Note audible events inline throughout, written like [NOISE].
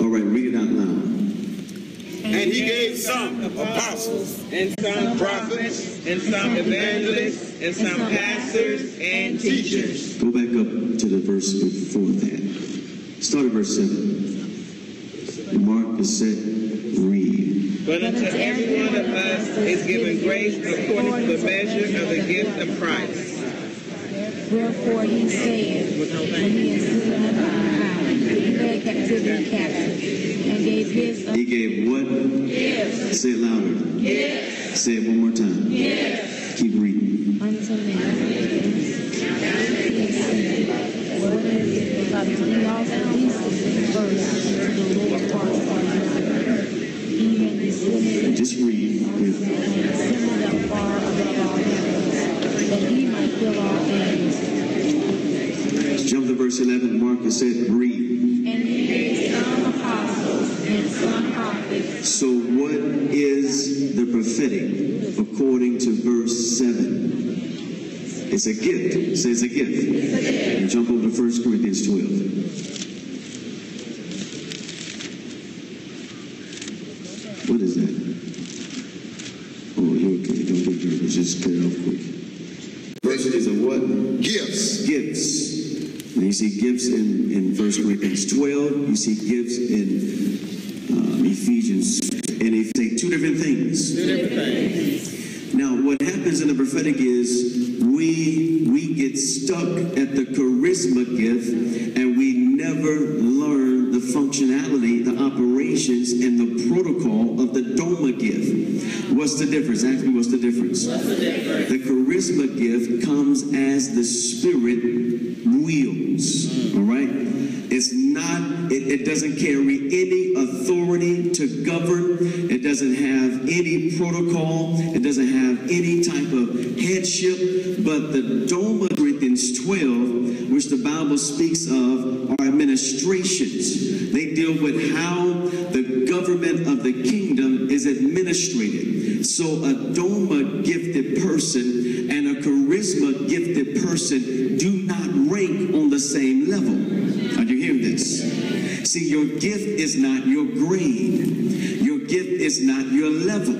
All right, read it out loud. And he gave some apostles, and some prophets, and some evangelists, and some pastors and teachers. Go back up to the verse before that. Start at verse 7. Mark is set, read. But unto every one of us is given grace according to the measure of the gift of Christ. Wherefore he said, when he is sitting on high, he led captivity captive, and gave his He gave what? Say it louder. Yes. Say it one more time. Yes. Keep reading. unto men. What is it? He also leases verse to the lower part of the earth, even the swimming Just read. Yeah. ascended up far above all heavens, that he might fill all things. Jump to verse 11. Mark is set, read. And he gave some apostles and some prophets So what is the prophetic according to verse 7? It's a gift. It says a gift. And jump over to 1 Corinthians 12. What is that? Oh, you're okay. Don't get nervous. Just cut it off quick. Verse is a what? gifts, Gifts. Now you see gifts in, in 1 Corinthians 12. You see gifts in um, Ephesians. And they say two different things. Two different things. Now, what happens in the prophetic is we we get stuck at the charisma gift and we never learn functionality, the operations, and the protocol of the Doma gift. What's the difference? Ask me what's the difference? What's the difference? The charisma gift comes as the Spirit wills. Mm. All right? It's not, it, it doesn't carry any authority to govern. It doesn't have any protocol. It doesn't have any type of headship. But the Doma Corinthians 12, which the Bible speaks of, are administrations. They deal with how the government of the kingdom is administrated. So a Doma gifted person and a charisma gifted person do the same level. Are you hearing this? See, your gift is not your grade. Your gift is not your level.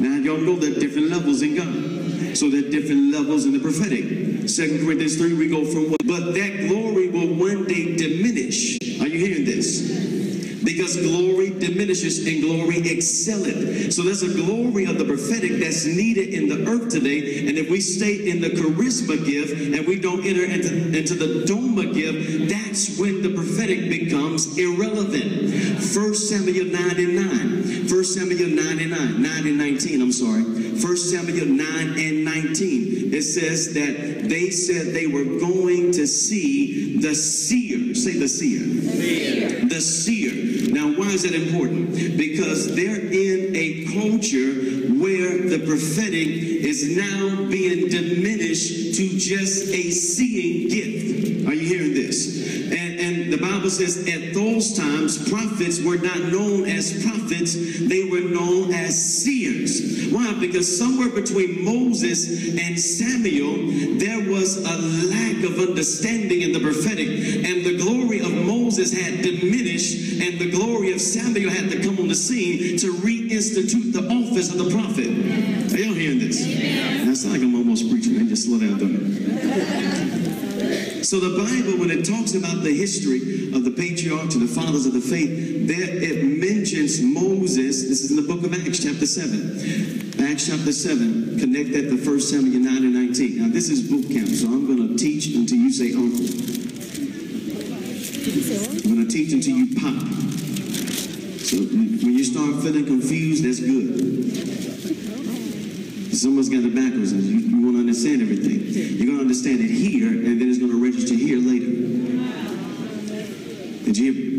Now, y'all know there are different levels in God. So there are different levels in the prophetic. Second Corinthians 3, we go from what? But that glory will one day diminish. Are you hearing this? Because glory diminishes and glory excelleth. So there's a glory of the prophetic that's needed in the earth today. And if we stay in the charisma gift and we don't enter into, into the doma gift, that's when the prophetic becomes irrelevant. 1 Samuel 9 and 9. 1 Samuel 9 and 9. 9 and 19, I'm sorry. 1 Samuel 9 and 19. It says that they said they were going to see the seer. Say the seer. The seer. Now, why is that important? Because they're in a culture where the prophetic is now being diminished to just a seeing gift. Are you hearing this? And, and the Bible says at those times, prophets were not known as prophets, they were known as seers. Why? Because somewhere between Moses and Samuel, there was a lack of understanding in the prophetic, and the glory of Moses had diminished, and the glory of Samuel had to come on the scene to reinstitute the office of the prophet. Are y'all hearing this? Now, it's like I'm almost preaching, man. Just slow down, don't it? So the Bible, when it talks about the history of the patriarchs and the fathers of the faith, there it mentions Moses. This is in the book of Acts, chapter 7. Acts chapter 7, connect that to 1 Samuel 9 and 19. Now this is boot camp, so I'm going to teach until you say uncle. I'm going to teach until you pop. So when you start feeling confused, that's good. Someone's got it backwards. You, you want to understand everything. You're going to understand it here, and then it's going to register here later. Did you hear?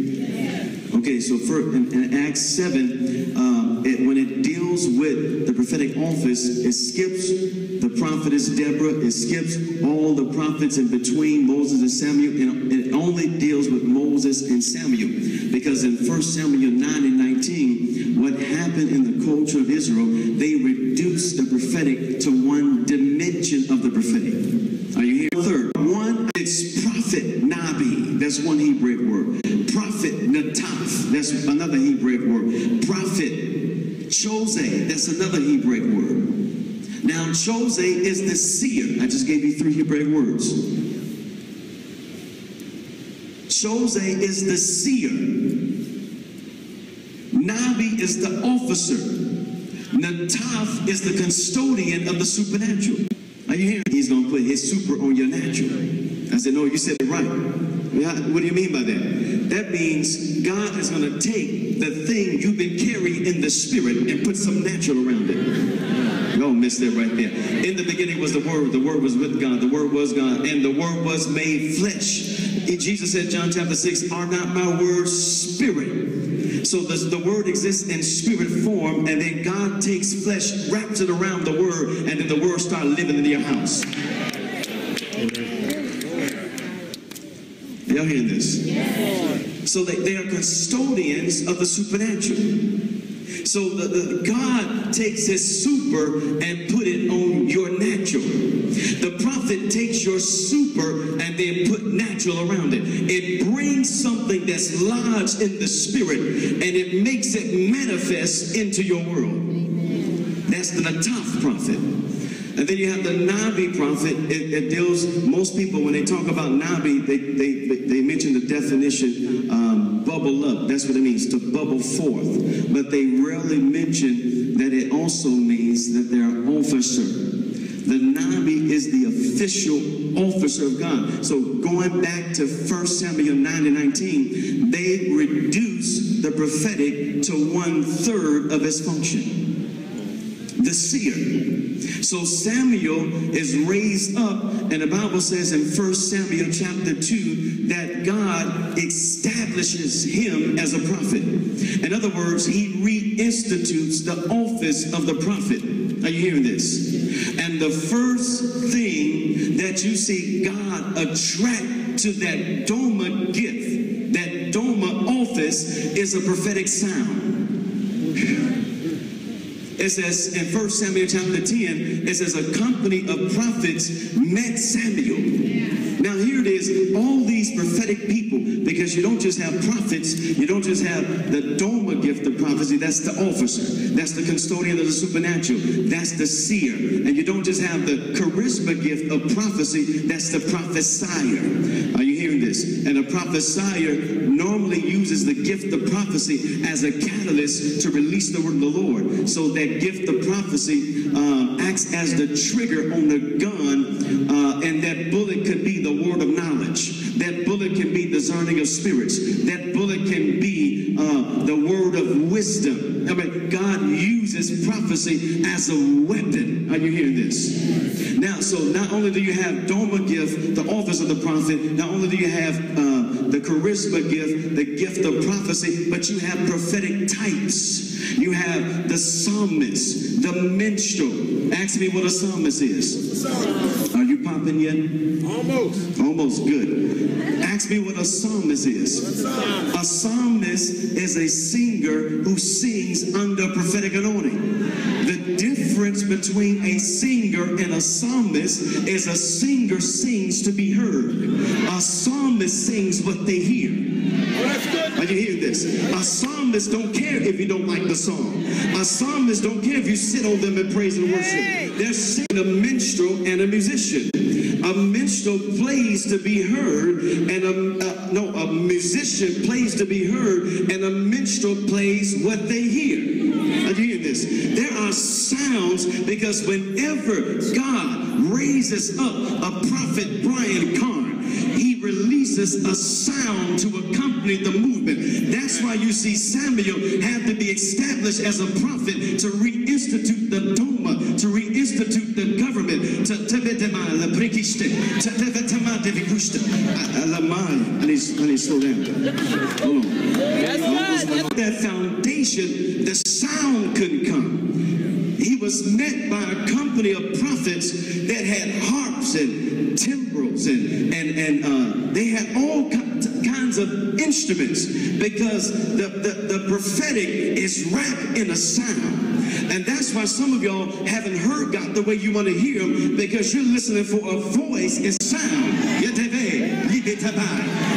Okay, so for, in, in Acts 7, um, it, when it deals with the prophetic office, it skips the prophetess Deborah, it skips all the prophets in between Moses and Samuel, and it only deals with Moses and Samuel. Because in 1 Samuel 9 and 19, what happened in the culture of Israel, they reduced the prophetic to one dimension of the prophetic. Are you here? Third, one, it's prophet Nabi. That's one Hebrew word. Prophet, nataf. That's another Hebrew word. Prophet, chose. That's another Hebrew word. Now, chose is the seer. I just gave you three Hebrew words. Chose is the seer. Nabi is the officer. Nataf is the custodian of the supernatural. Are you hearing? He's going to put his super on your natural. I said, no, you said it right. Yeah, What do you mean by that? That means God is going to take the thing you've been carrying in the spirit and put some natural around it. Don't miss that right there. In the beginning was the Word. The Word was with God. The Word was God. And the Word was made flesh. Jesus said, John chapter 6, Are not my words spirit? So the, the Word exists in spirit form, and then God takes flesh, wraps it around the Word, and then the Word starts living in your house. Y'all hearing this? So they, they are custodians of the supernatural. So the, the, God takes his super and put it on your natural. The prophet takes your super and then put natural around it. It brings something that's lodged in the spirit and it makes it manifest into your world. That's the Nataf prophet. And then you have the Nabi prophet. It, it, deals, most people, when they talk about Nabi, they, they, they mention the definition um, bubble up. That's what it means, to bubble forth. But they rarely mention that it also means that they're officer. The Nabi is the official officer of God. So going back to 1 Samuel 9 and 19, they reduce the prophetic to one third of its function. The seer. So Samuel is raised up, and the Bible says in 1 Samuel chapter 2 God establishes him as a prophet. In other words, he reinstitutes the office of the prophet. Are you hearing this? And the first thing that you see God attract to that Doma gift, that Doma office, is a prophetic sound. It says in 1 Samuel chapter 10, it says a company of prophets met Samuel. Is, all these prophetic people, because you don't just have prophets, you don't just have the Doma gift of prophecy, that's the officer, that's the custodian of the supernatural, that's the seer. And you don't just have the charisma gift of prophecy, that's the prophesier. Are you hearing this? And a prophesier normally uses the gift of prophecy as a catalyst to release the word of the Lord. So that gift of prophecy um, acts as the trigger on the gun, uh, and that bullet could be bullet can be discerning of spirits. That bullet can be uh, the word of wisdom. I mean, God uses prophecy as a weapon. Are you hearing this? Now, so not only do you have Doma gift, the office of the prophet, not only do you have uh, the charisma gift, the gift of prophecy, but you have prophetic types. You have the psalmist, the minstrel. Ask me what a psalmist is. Are you popping yet? Almost. Almost good. Ask me what a psalmist is. A psalmist is a singer who sings under prophetic anointing. The difference between a singer and a psalmist is a singer sings to be heard. A psalmist sings what they hear. Are you hearing this? A psalmist don't care if you don't like the song. A psalmist don't care if you sit on them and praise and worship. They're singing a minstrel and a musician. A minstrel plays to be heard, and a uh, no, a musician plays to be heard, and a minstrel plays what they hear. Are you this? There are sounds because whenever God raises up a prophet Brian Carn, he releases a sound to accompany the movement. That's why you see Samuel had to be established as a prophet to reinstitute the Doma, to reinstitute the government, to I need, I need to slow down. Hold on. That foundation, the sound couldn't come. He was met by a company of prophets that had harps and timbrels and and and uh, they had all kinds of instruments because the, the, the prophetic is wrapped in a sound. And that's why some of y'all haven't heard God the way you want to hear him because you're listening for a voice and sound.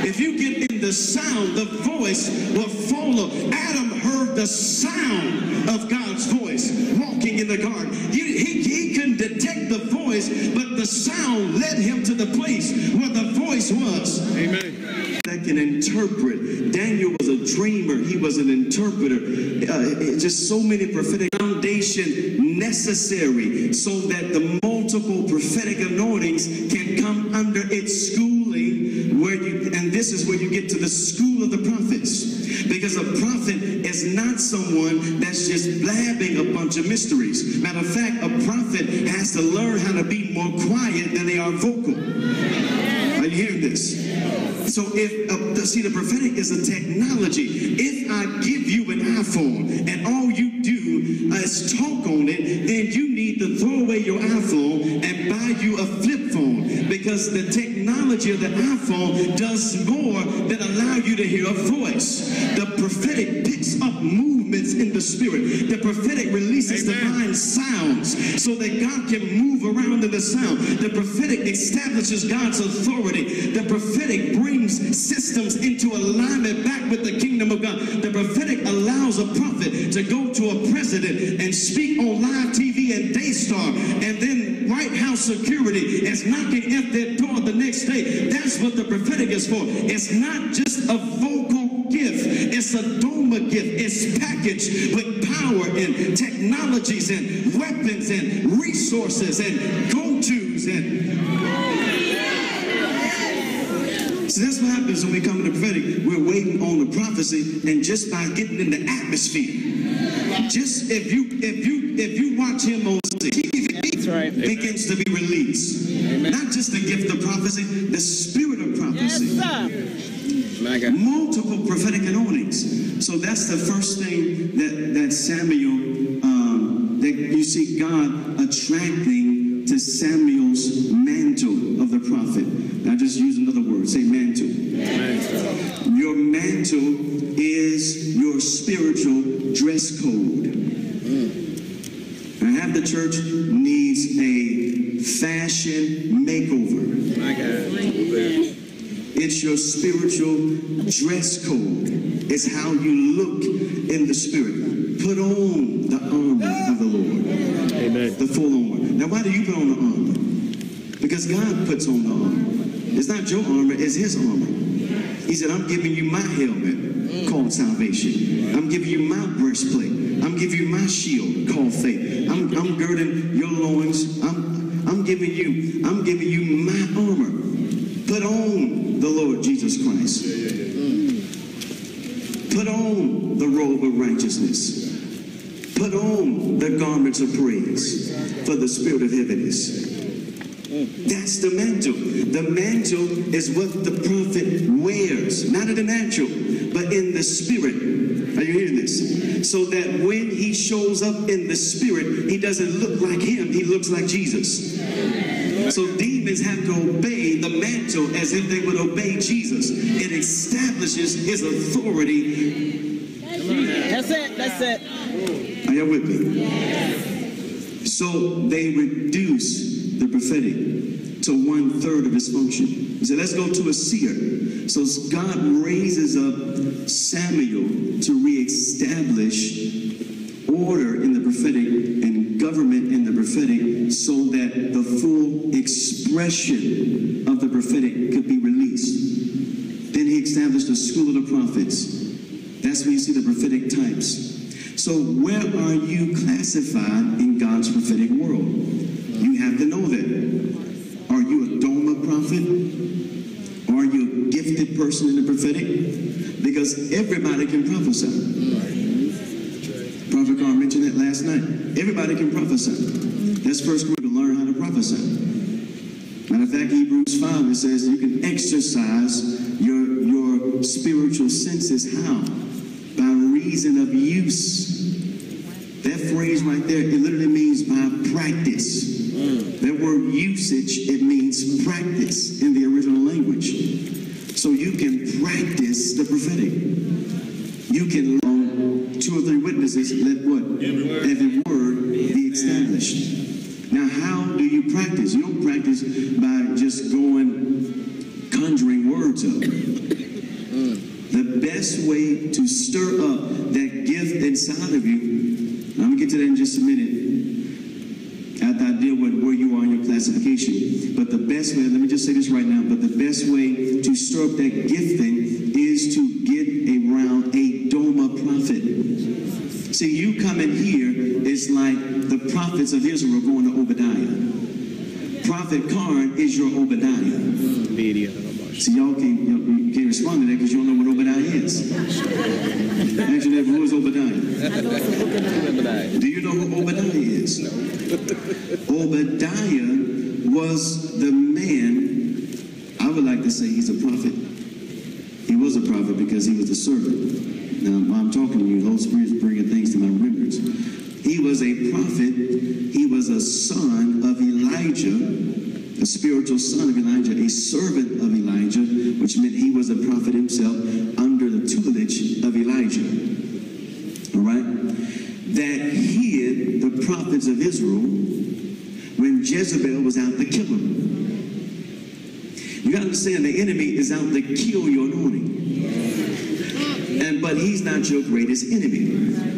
If you get in the sound, the voice will follow. Adam heard the sound of God's voice walking in the garden. He, he, he couldn't detect the voice, but the sound led him to the place where the voice was. Amen. That can interpret. Daniel dreamer. He was an interpreter. Uh, just so many prophetic foundation necessary so that the multiple prophetic anointings can come under its schooling where you and this is where you get to the school of the prophets because a prophet is not someone that's just blabbing a bunch of mysteries matter of fact a prophet has to learn how to be more quiet than they are vocal are you hearing this so if see the prophetic is a technology. If i give you an iphone and all you do is talk on it then you need to throw away your iphone and buy you a flip phone. Because the technology of the iphone does more than allow you to hear a voice. The prophetic picks up movements in the spirit. The prophetic releases Amen. divine sounds so that god can move around in the sound. The prophetic establishes god's authority. The prophetic brings systems into alignment back with the kingdom of god. The prophetic allows a prophet to go to a president and speak on live tv and daystar and then white house security is knocking at their door the next day. That's what the prophetic is for. It's not just a vocal gift. It's a doma gift. It's packaged with power and technologies and weapons and resources and go-tos and so that's what happens when we come to the prophetic. We're waiting on the prophecy, and just by getting in the atmosphere, just if you if you if you watch him on TV, That's right. begins to be released. Not just the gift of prophecy, the spirit of Yes, prophecy. sir. Multiple prophetic anointings. So that's the first thing that that Samuel um, that you see God attracting to Samuel's mantle of the prophet. Now just use another word. Say mantle. Your mantle is your spiritual dress code. Mm. And half the church needs a fashion makeover. My God. It's your spiritual dress code. It's how you look in the spirit. Put on the armor of the Lord. Amen. The full armor. Now, why do you put on the armor? Because God puts on the armor. It's not your armor, it's his armor. He said, I'm giving you my helmet called salvation. I'm giving you my breastplate. I'm giving you my shield called faith. I'm, I'm girding your loins. I'm, I'm giving you, I'm giving you my armor. Put on the Lord Jesus Christ. Put on the robe of righteousness. Put on the garments of praise for the spirit of heaviness. That's the mantle. The mantle is what the prophet wears, not in the natural, but in the spirit. Are you hearing this? So that when he shows up in the spirit, he doesn't look like him, he looks like Jesus. So demons have to obey the mantle as if they would obey Jesus. It establishes his authority. That's it. That's it. Are you with me? So they reduce the prophetic to one third of its function. He said, let's go to a seer. So God raises up Samuel to reestablish order in the prophetic and government in the prophetic so that the full expression of the prophetic could be released. Then he established the school of the prophets. That's where you see the prophetic types. So where are you classified in God's prophetic world? You have to know that. Are you a Doma prophet? Are you a gifted person in the prophetic? Because everybody can prophesy. Prophet Carn mentioned that last night. Everybody can prophesy. That's first we're going to learn how to prophesy. Matter of fact, Hebrews 5, it says you can exercise your, your spiritual senses. How? By reason of use. That phrase right there, it literally means by practice. That word usage, it means practice in the original language. So you can practice the prophetic. You can, um, two or three witnesses, let what? Every word be established. Now, how do you practice? You don't practice by just going conjuring words up. The best way to stir up that gift inside of you, I'm gonna get to that in just a minute, after I deal with where you are in your classification. But the best way, let me just say this right now, but the best way to stir up that gifting is to get around a Doma prophet. See, you coming here is like the prophets of Israel going to Obadiah. Prophet Carn is your Obadiah. See, y'all can't, y'all, you can't respond to that because you don't know what Obadiah is. Your neighbor, who is Obadiah? Do you know who Obadiah is? [LAUGHS] No. Obadiah was the man, I would like to say he's a prophet. He was a prophet because he was a servant. Now, while I'm talking to you, the Holy Spirit is bringing things to my remembrance. He was a prophet. He was a son of Elijah, a spiritual son of Elijah, a servant of Elijah, which meant he was a prophet himself under the tutelage of Elijah. All right? That hid the prophets of Israel when Jezebel was out to kill them. You got to understand the enemy is out to kill your anointing. And but he's not your greatest enemy.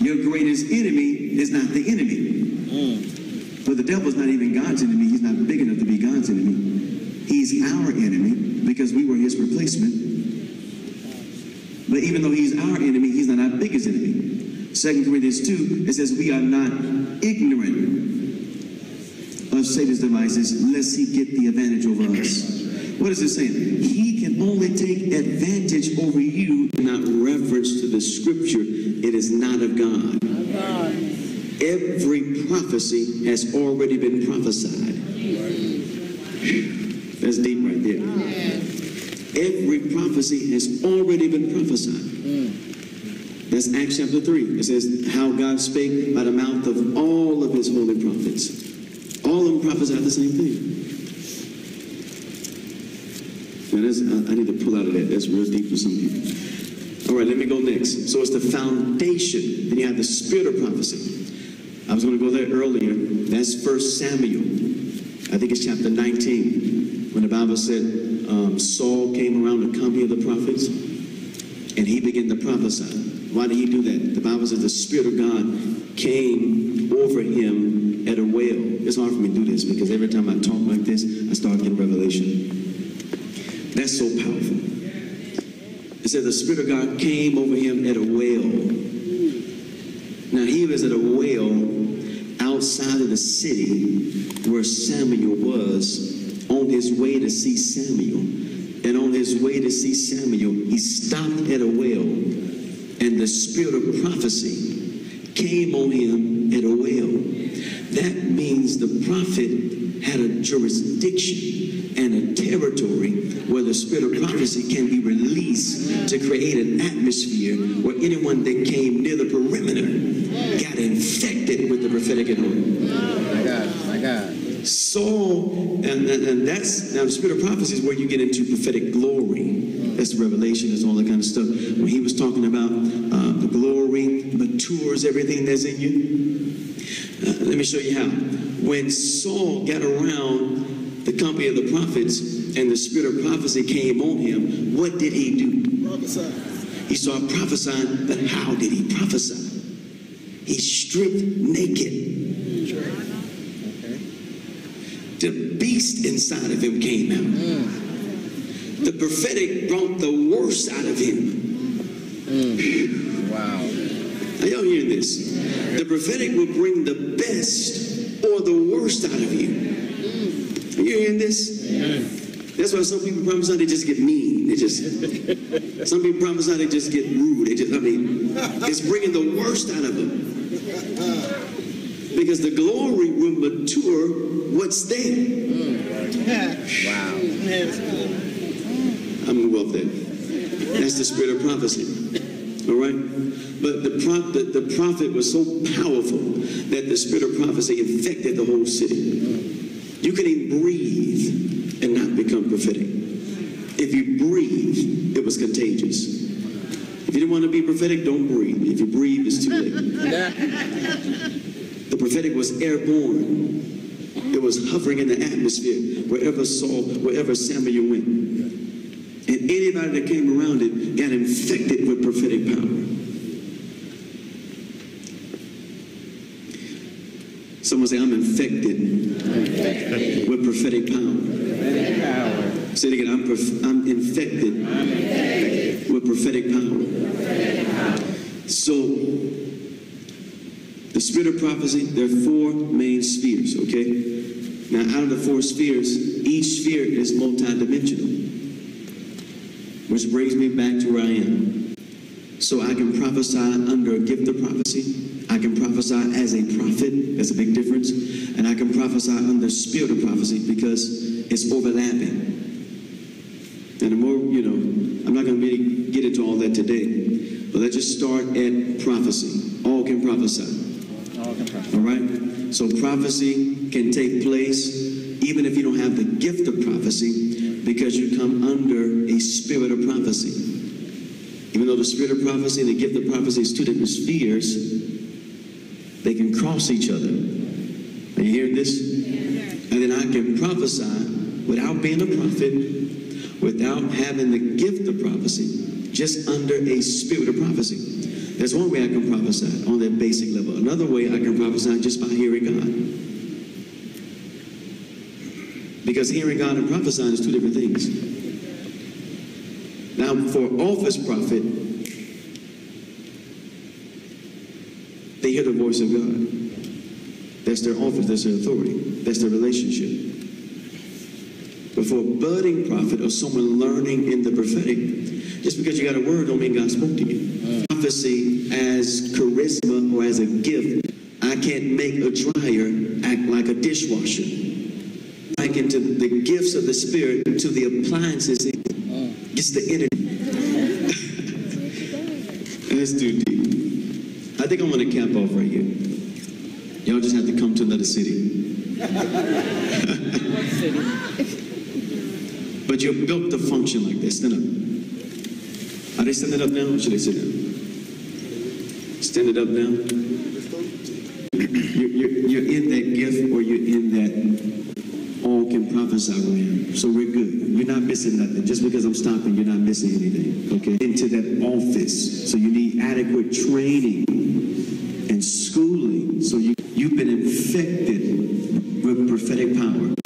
Your greatest enemy is not the enemy. Mm. But the devil's not even God's enemy. He's not big enough to be God's enemy. He's our enemy because we were his replacement. But even though he's our enemy, he's not our biggest enemy. Second Corinthians 2, it says, We are not ignorant of Satan's devices, lest he get the advantage over us. What is it saying? He can only take advantage over you, not reference to the scripture. It is not of God. Every prophecy has already been prophesied. That's deep right there. Every prophecy has already been prophesied. That's Acts chapter 3. It says, How God spake by the mouth of all of his holy prophets. All of them prophesied the same thing. Now, that's, I, need to pull out of that. That's real deep for some people. All right, let me go next. So it's the foundation. Then you have the spirit of prophecy. I was going to go there earlier. That's First Samuel. I think it's chapter 19, when the Bible said um, Saul came around the company of the prophets and he began to prophesy. Why did he do that? The Bible says the Spirit of God came over him at a well. It's hard for me to do this because every time I talk like this, I start getting revelation. That's so powerful. It said the Spirit of God came over him at a well. Now he was at a well outside of the city where Samuel was on his way to see Samuel. And on his way to see Samuel, he stopped at a well, and the spirit of prophecy came on him at a well. That means the prophet had a jurisdiction and a territory where the spirit of prophecy can be released to create an atmosphere where anyone that came near the perimeter got infected with the prophetic anointing. My God, my God. Saul, and, and, and that's now the spirit of prophecy is where you get into prophetic glory. That's the revelation, that's all that kind of stuff. When he was talking about uh, the glory matures everything that's in you. Uh, let me show you how. When Saul got around the company of the prophets and the spirit of prophecy came on him, what did he do? Prophesy. He started prophesying, but how did he prophesy? He stripped naked. The beast inside of him came out. The prophetic brought the worst out of him. Mm. Wow. Are y'all hearing this? The prophetic will bring the best or the worst out of you. Are you hearing this? That's why some people prophesy they just get mean. They just some people prophesy they just get rude. They just I mean, it's bringing the worst out of them. Because the glory will mature what's there. Wow. I'm gonna move up there. That's the spirit of prophecy. All right? But the, pro- the, the prophet was so powerful that the spirit of prophecy infected the whole city. You can even breathe and not become prophetic. If you breathe, it was contagious. If you didn't want to be prophetic, don't breathe. If you breathe, it's too late. [LAUGHS] The prophetic was airborne. It was hovering in the atmosphere wherever Saul, wherever Samuel went. And anybody that came around it got infected with prophetic power. Someone say, I'm infected with prophetic power. Say it again, I'm, I'm infected with prophetic power. So, the spirit of prophecy, there are four main spheres, okay? Now, out of the four spheres, each sphere is multidimensional. Which brings me back to where I am. So I can prophesy under a gift of prophecy. I can prophesy as a prophet. That's a big difference. And I can prophesy under spirit of prophecy because it's overlapping. And the more, you know, I'm not going to really get into all that today, but let's just start at prophecy. All can prophesy. All right? So prophecy can take place even if you don't have the gift of prophecy because you come under a spirit of prophecy. Even though the spirit of prophecy and the gift of prophecy is two different spheres, they can cross each other. Are you hearing this? And then I can prophesy without being a prophet, without having the gift of prophecy, just under a spirit of prophecy. There's one way I can prophesy on that basic level. Another way I can prophesy just by hearing God. Because hearing God and prophesying is two different things. Now, for office prophet, they hear the voice of God. That's their office, that's their authority, that's their relationship. But for a budding prophet or someone learning in the prophetic, just because you got a word don't mean God spoke to you. Prophecy as charisma or as a gift, I can't make a dryer act like a dishwasher. Like into the gifts of the Spirit to the appliances, it's the energy. [LAUGHS] That's too deep. I think I'm going to camp off right here. Y'all just have to come to another city. [LAUGHS] But you're built to function like this. Stand up. Are they standing up now or should they sit down? Stand it up now. You're, you're, you're in that gift or you're in that all can prophesy realm. So we're good. You're not missing nothing. Just because I'm stopping, you're not missing anything. Okay? Into that office. So you need adequate training and schooling. So you, you've been infected with prophetic power.